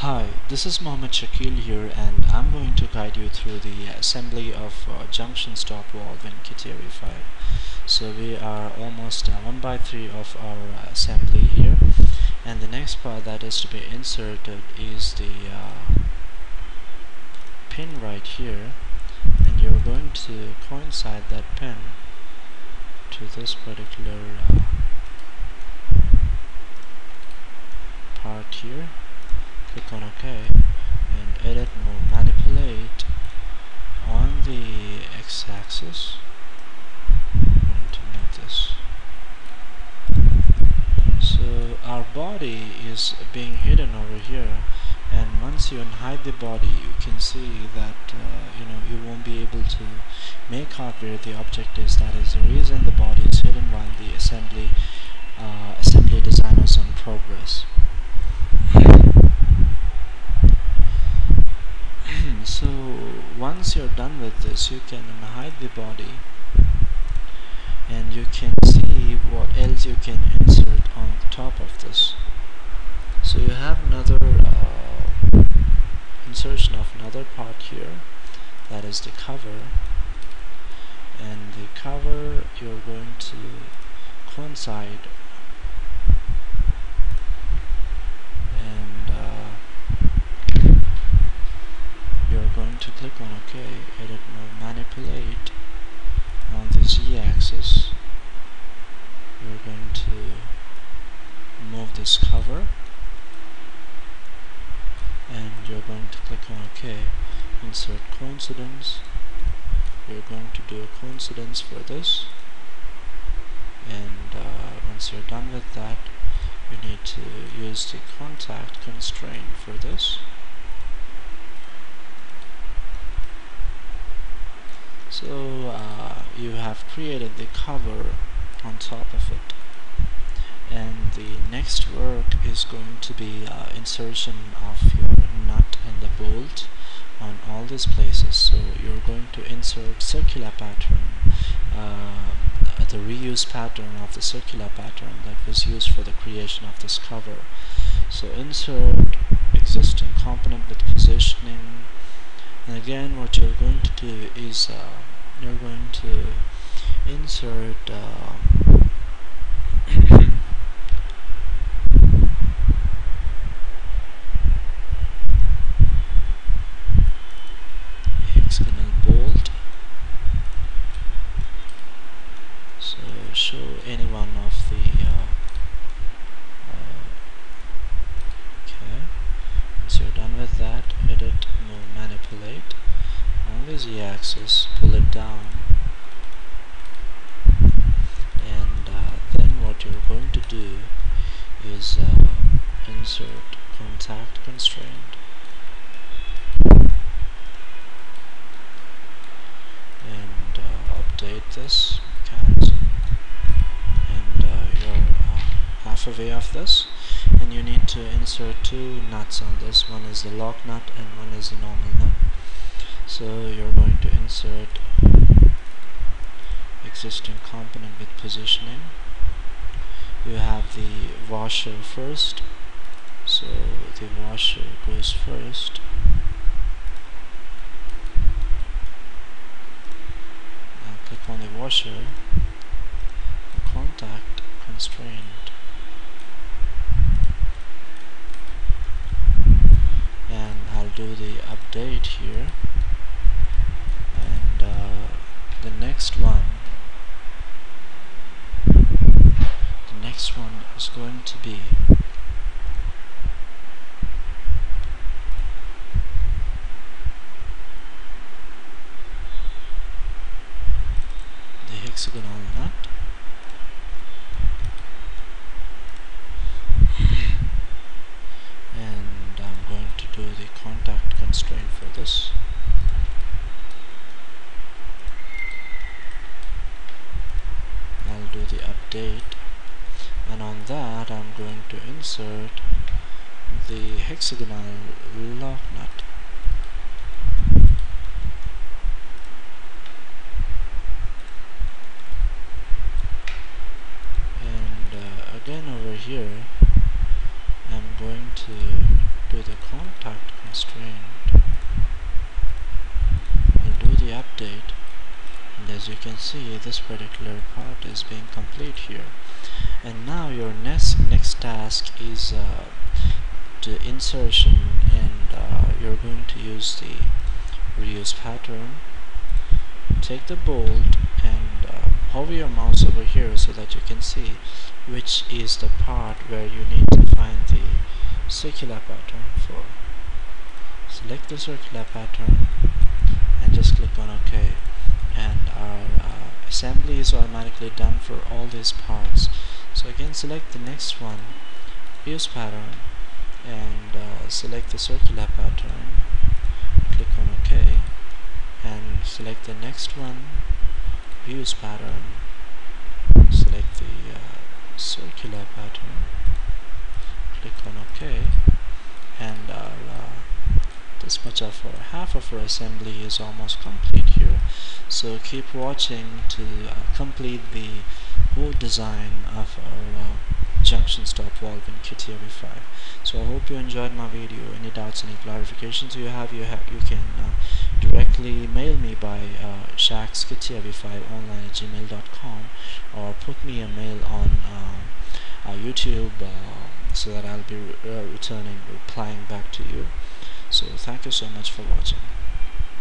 Hi, this is Mohammed Shakeel here and I'm going to guide you through the assembly of uh, junction stop valve in CATIA 5. So we are almost uh, 1 by 3 of our assembly here and the next part that is to be inserted is the uh, pin right here and you're going to coincide that pin to this particular uh, part here click on OK and edit move manipulate on the x-axis. So our body is being hidden over here and once you unhide the body you can see that uh, you know you won't be able to make out where the object is. That is the reason the body is hidden while the assembly uh, assembly design is in progress so once you're done with this you can hide the body and you can see what else you can insert on top of this. So you have another uh, insertion of another part here that is the cover. And the cover you're going to coincide to click on OK, edit mode manipulate on the z-axis. We're going to move this cover. And you're going to click on OK. Insert coincidence. You're going to do a coincidence for this. And uh, once you're done with that you need to use the contact constraint for this so uh, you have created the cover on top of it. And the next work is going to be uh, insertion of your nut and the bolt on all these places. So you're going to insert circular pattern uh, the reuse pattern of the circular pattern that was used for the creation of this cover. So insert existing component with positioning. And again what you're going to do is uh, you're going to insert uh, hexagonal bolt so show any one of the uh, uh, okay. Once you're done with that edit move manipulate on the z-axis pull it down. And uh, then what you're going to do is uh, insert contact constraint. And uh, update this mechanism and uh, you're uh, half away of this. And you need to insert two nuts on this. One is the lock nut and one is the normal nut so you're going to insert existing component with positioning. You have the washer first. So the washer goes first. Now click on the washer. Contact constraint. And I'll do the update here the next one. The next one is going to be the hexagonal nut. And I'm going to do the contact constraint for this do the update. And on that I'm going to insert the hexagonal lock nut. And uh, again over here I'm going to do the contact constraint. We'll do the update as you can see this particular part is being complete here. And now your next next task is uh, the insertion and uh, you're going to use the reuse pattern. Take the bolt and uh, hover your mouse over here so that you can see which is the part where you need to find the circular pattern for. Select the circular pattern and just click on OK and our uh, assembly is automatically done for all these parts. So again select the next one use pattern and uh, select the circular pattern. Click on OK. And select the next one use pattern. Select the uh, circular pattern click on OK and our uh, much of our half of our assembly is almost complete here. So keep watching to uh, complete the whole design of our uh, junction stop valve in CATIA V5 so I hope you enjoyed my video. Any doubts any clarifications you have you, have you can uh, directly mail me by uh, shaxkatiav5online at gmail.com or put me a mail on uh, uh, YouTube uh, so that I'll be re uh, returning replying back to you so thank you so much for watching